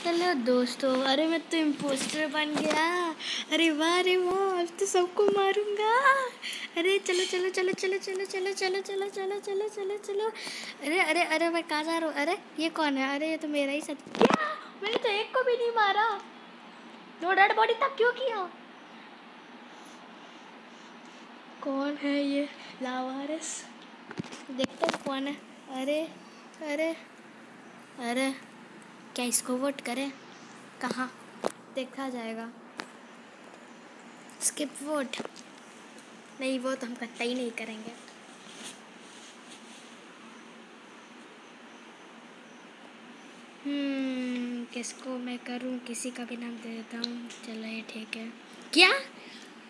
Hello दोस्तों अरे मैं तो इम्पोस्टर बन गया अरे वाह अरे वाह अब तो सबको मारूँगा अरे चलो चलो चलो चलो चलो चलो चलो चलो चलो चलो चलो चलो अरे अरे अरे मैं कहाँ जा रहा हूँ अरे ये कौन है अरे ये तो मेरा ही साथ क्या मैंने तो एक को भी नहीं मारा दो डेड बॉडी तक क्यों किया कौन है ये लावारिस देखते कौन है अरे अरे अरे क्या इसको वोट करें? कहाँ? देखा जाएगा। स्किप वोट नहीं, वो तो हम कतई नहीं करेंगे। हम्म किसको मैं करूँ? किसी का भी नाम दे देता हूँ। चलो, ये ठीक है। क्या?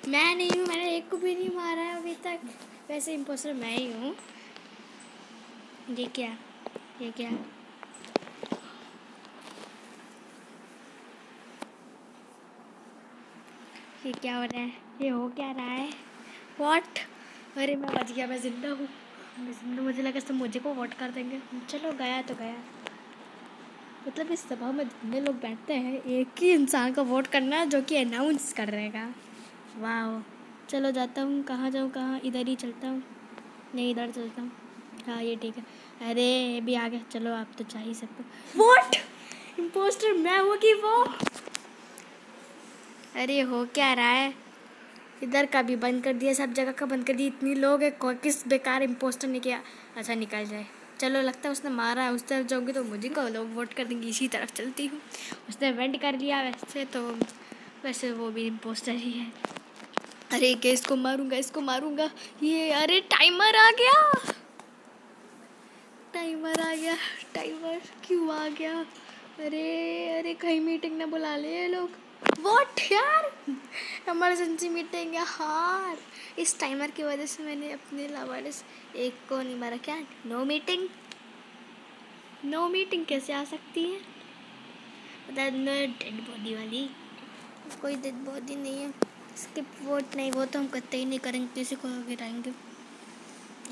मैं नहीं हूँ, मैंने एक को भी नहीं मारा है अभी तक। वैसे इम्पोस्टर मैं ही हूँ। ये क्या? ये क्या? ये क्या हो रहा है? ये हो क्या रहा है? वॉट अरे मैं बच गया, मैं ज़िंदा हूँ। मैं ज़िंदा, मुझे लगा सब मुझे को वोट कर देंगे। चलो, गया तो गया। मतलब इस सभा में जितने लोग बैठते हैं, एक ही इंसान को वोट करना जो कि अनाउंस कर रहेगा वाह चलो जाता हूँ। कहाँ जाऊँ, कहाँ? इधर ही चलता हूँ। नहीं, इधर चलता हूँ। हाँ ये ठीक है। अरे, ये भी आ गया। चलो, आप तो चाह ही सकते वोट इम्पोस्टर मैं हूँ कि वो? अरे हो क्या रहा है? इधर का भी बंद कर दिया, सब जगह का बंद कर दिया। इतनी लोग है किस बेकार इम्पोस्टर ने किया? अच्छा निकल जाए। चलो, लगता है उसने मारा है। उस तरफ़ जाऊँगी तो मुझे को लोग वोट कर देंगे। इसी तरफ़ चलती हूँ। उसने वेंट कर लिया वैसे तो। वैसे वो भी इम्पोस्टर ही है। अरे, क्या इसको मारूँगा? इसको मारूँगा? ये, अरे टाइमर आ गया। टाइमर आ गया। टाइमर क्यों आ गया? अरे अरे, कहीं मीटिंग ना बुला ले लोग। वॉट यार? एमरजेंसी मीटिंग या हार। इस टाइमर की वजह से मैंने अपने लावारिस एक को नहीं मारा। क्या? नो मीटिंग नो मीटिंग कैसे आ सकती है? बता नो डेड बॉडी वाली। कोई डेड बॉडी नहीं है। स्किप वोट नहीं वो तो हम करते ही नहीं करेंगे किसी को गिराएँगे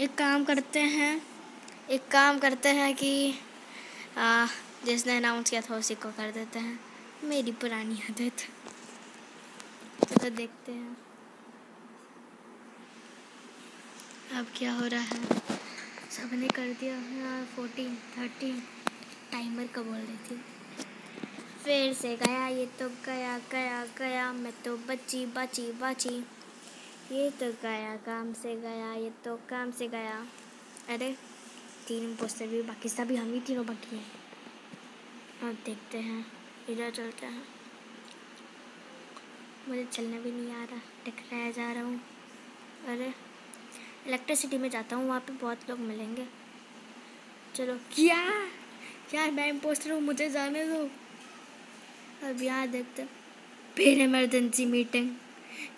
एक काम करते हैं एक काम करते हैं कि आ, जिसने अनाउंस किया था उसी को कर देते हैं। मेरी पुरानी आदत। तो देखते हैं। अब क्या हो रहा है? सबने कर दिया। यार फोर्टीन थर्टीन टाइमर का बोल रही थी। फिर से गया, ये तो गया गया गया। मैं तो बची बची बची। ये तो गया, काम से गया, ये तो काम से गया। अरे, तीन पोस्टर भी, बाकी सभी हम ही तीनों बाकी हैं। अब देखते हैं, इधर चलते हैं। मुझे चलना भी नहीं आ रहा, टकराया जा रहा हूँ। अरे इलेक्ट्रिसिटी में जाता हूँ, वहाँ पे बहुत लोग मिलेंगे। चलो, क्या? क्या मैं इम्पोस्टर हूँ, मुझे जाने दो। अब यहाँ देखते फिर इमरजेंसी मीटिंग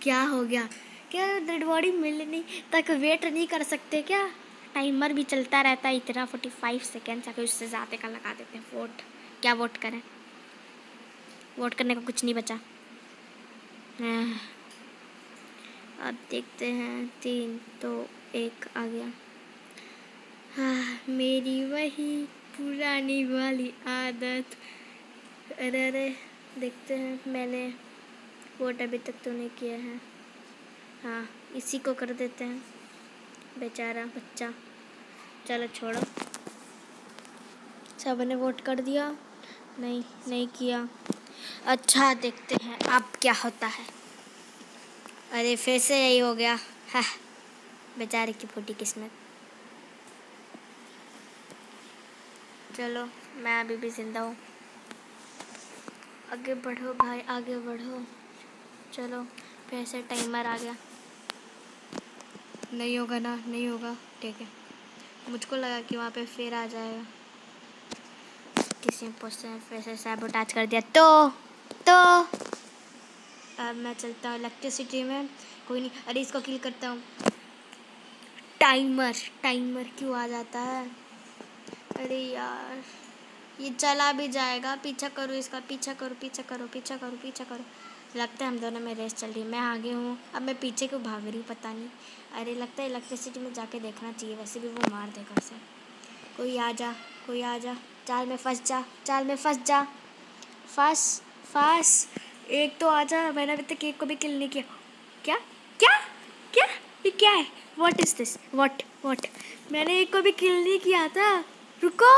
क्या हो गया? क्या डेड बॉडी मिलनी? तक वेट नहीं कर सकते क्या? टाइमर भी चलता रहता है, इतना फोर्टी फाइव सेकेंड आके उससे ज़्यादा का लगा देते हैं वोट क्या वोट करें? वोट करने का कुछ नहीं बचा। अब देखते हैं, तीन तो एक, आ गया। हाँ मेरी वही पुरानी वाली आदत। अरे अरे, देखते हैं, मैंने वोट अभी तक तो नहीं किया है। हाँ इसी को कर देते हैं। बेचारा बच्चा। चलो छोड़ो। सबने वोट कर दिया। नहीं नहीं किया। अच्छा देखते हैं अब क्या होता है। अरे, फिर से यही हो गया। है, बेचारे की फूटी किस्मत। चलो, मैं अभी भी ज़िंदा हूँ। आगे बढ़ो भाई, आगे बढ़ो। चलो, फिर से टाइमर आ गया। नहीं होगा ना, नहीं होगा, ठीक है। मुझको लगा कि वहाँ पे फिर आ जाएगा। किसी पोस्टर फिर से सैबोटाज कर दिया। तो तो। अब मैं चलता हूँ इलेक्ट्रिसिटी में। कोई नहीं, अरे इसको किल करता हूँ। टाइमर टाइमर क्यों आ जाता है? अरे यार, ये चला भी जाएगा। पीछा करो इसका, पीछा करो पीछा करो पीछा करो पीछा करो। लगता है हम दोनों में रेस चल रही है। मैं आगे हूँ। अब मैं पीछे क्यों भाग रही हूँ, पता नहीं। अरे लगता है इलेक्ट्रिसिटी में जाके देखना चाहिए, वैसे भी वो मार देगा उसे। कोई आ जा, कोई आ जा। चाल में फंस जा, चाल में फंस जा। फंस फंस। एक तो आ जा, मैंने अभी तक एक को भी किल नहीं किया। क्या? क्या? क्या? ये क्या है? What is this what what मैंने एक को भी किल नहीं किया था। रुको।